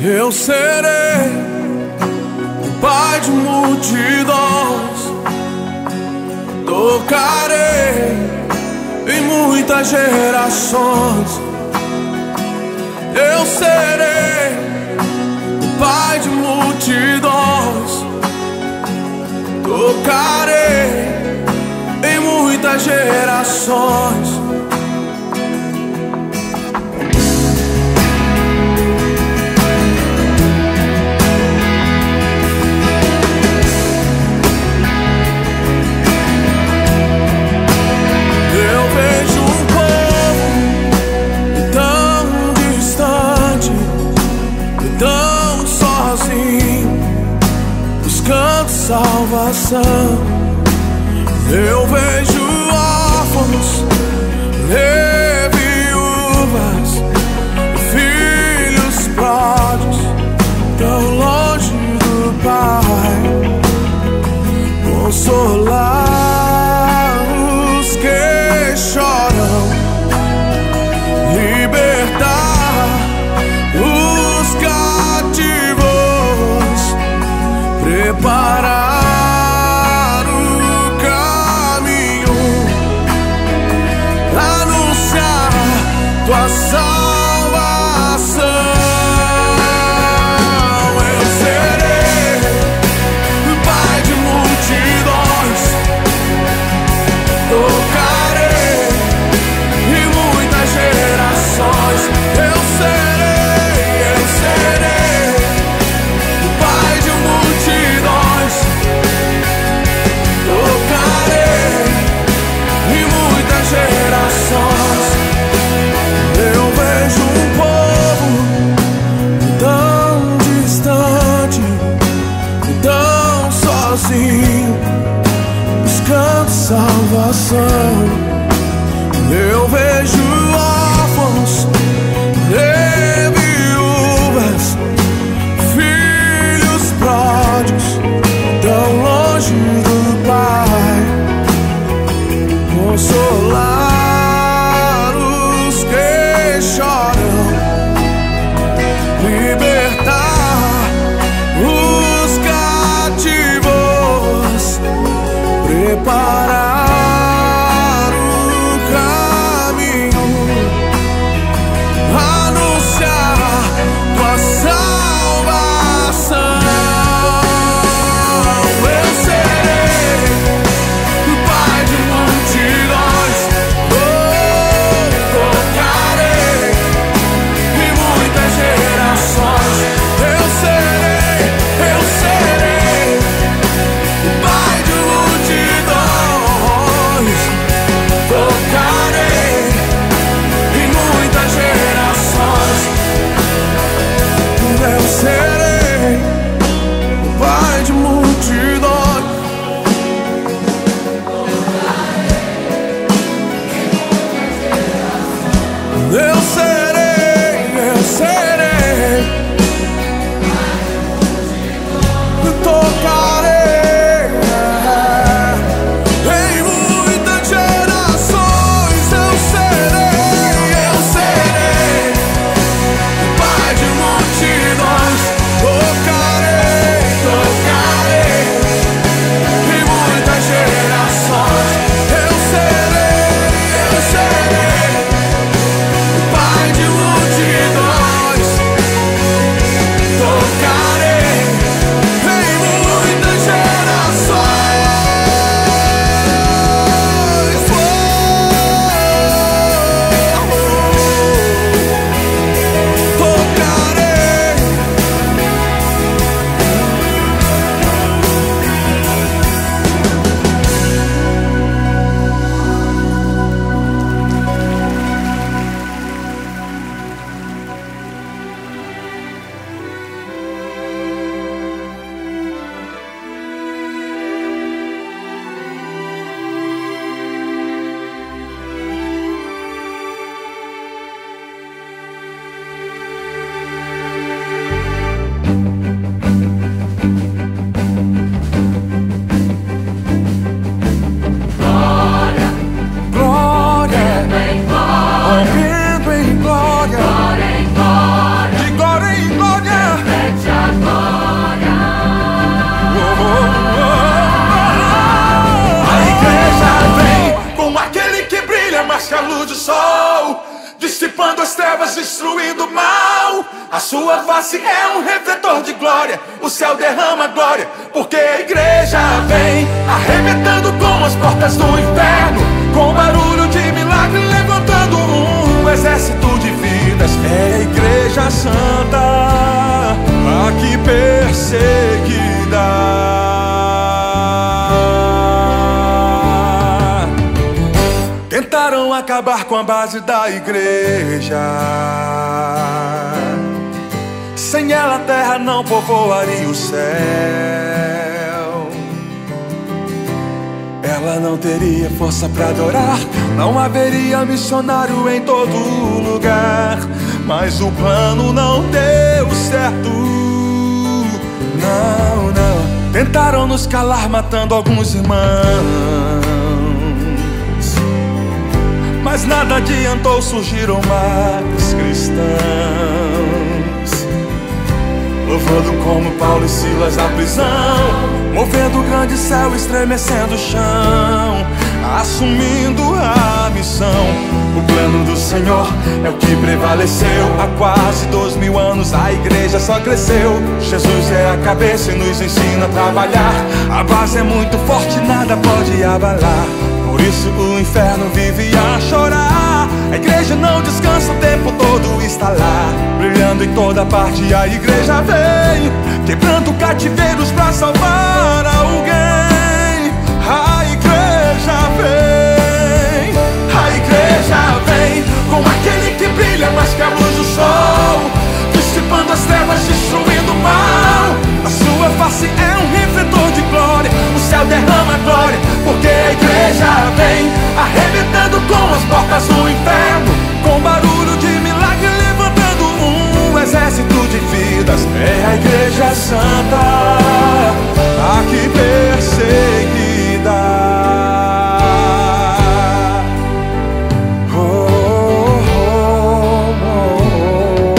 Eu serei o pai de multidões, tocarei em muitas gerações. Eu serei o pai de multidões, tocarei em muitas gerações. Eu vejo órfãos, e viúvas, vejo órfãos e viúvas, filhos pródigos tão longe do Pai, consolar os que choram, libertar os cativos, preparar. Sua face é um refletor de glória. O céu derrama glória, porque a igreja vem arrebentando com as portas do inferno. Com barulho de milagre, levantando um exército de vidas. É a igreja santa, aqui perseguida. Tentaram acabar com a base da igreja. Sem ela a terra não povoaria o céu. Ela não teria força para adorar, não haveria missionário em todo lugar. Mas o plano não deu certo. Não, não. Tentaram nos calar, matando alguns irmãos. Mas nada adiantou, surgiram mais cristãos. Louvando como Paulo e Silas na prisão. Movendo o grande céu, estremecendo o chão. Assumindo a missão. O plano do Senhor é o que prevaleceu. Há quase dois mil anos a igreja só cresceu. Jesus é a cabeça e nos ensina a trabalhar. A base é muito forte, nada pode abalar. Por isso o inferno vive a chorar A igreja não descansa o tempo todo está lá Brilhando em toda parte. A igreja vem Quebrando cativeiros pra salvar alguém. A igreja vem A igreja vem Com aquele que brilha mais que a luz do sol Dissipando as trevas, destruindo o mal. A sua face é um refletor de glória O céu derrama glória Porque a igreja vem as portas do inferno Com barulho de milagre Levantando um exército de vidas É a igreja santa Aqui perseguida. Oh, oh, oh.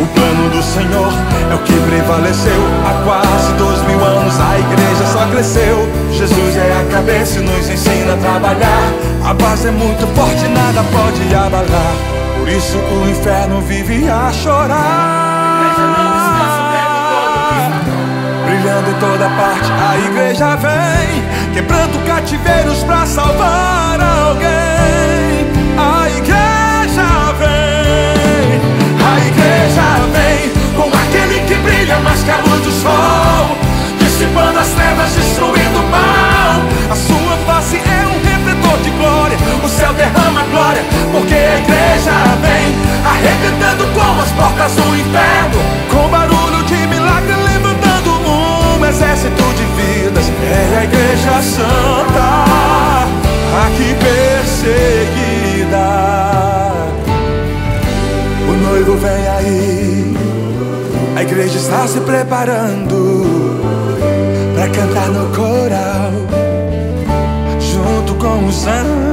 O plano do Senhor é o que prevaleceu. Há quase dois mil anos a igreja só cresceu Jesus é a cabeça e nos ensina a trabalhar. A base é muito forte, nada pode abalar. Por isso o inferno vive a chorar. Brilhando toda parte a igreja vem portas do inferno. Com barulho de milagre levantando um exército de vidas É a igreja santa Aqui perseguida. O noivo vem aí A igreja está se preparando Pra cantar no coral Junto com os anjos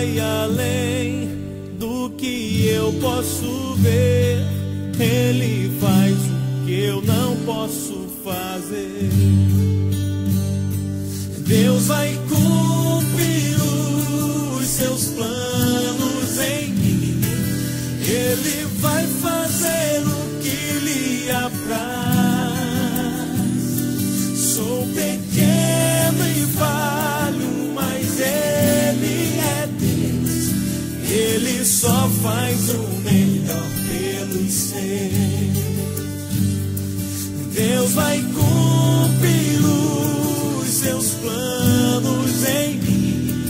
vai além do que eu posso ver. Ele faz o que eu não posso fazer. Só faz o melhor pelos seus. Deus vai cumprir os seus planos em mim.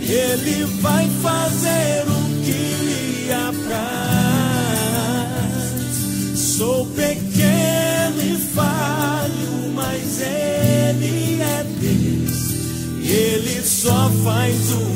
Ele vai fazer o que lhe apraz. Sou pequeno e falho, mas Ele é Deus. Ele só faz o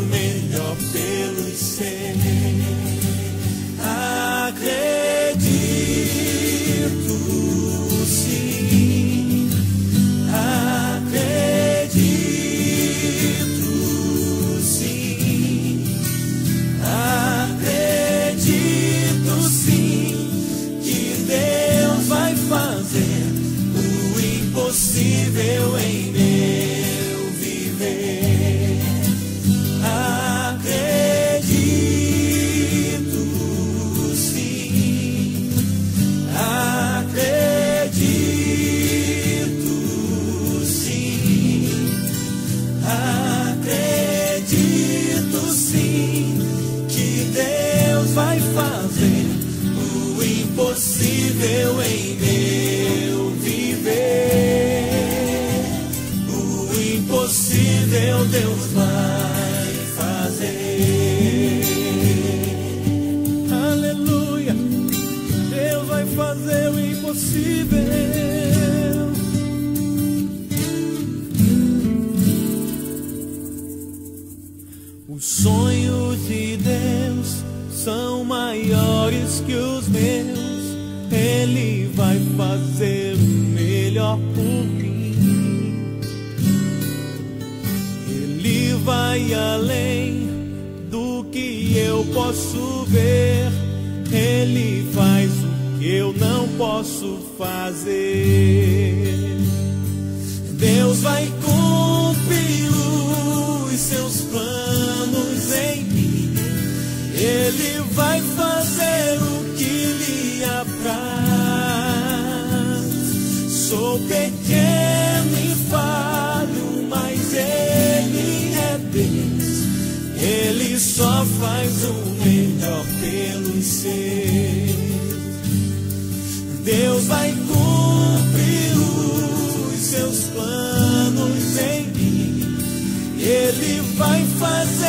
impossível em meu viver. Acredito sim, acredito sim, acredito sim que Deus vai fazer o impossível em posso fazer. Deus vai cumprir os seus planos em mim. Ele vai fazer o que lhe apraz. Sou pequeno e falho, mas Ele é Deus. Ele só faz o melhor pelos seus. first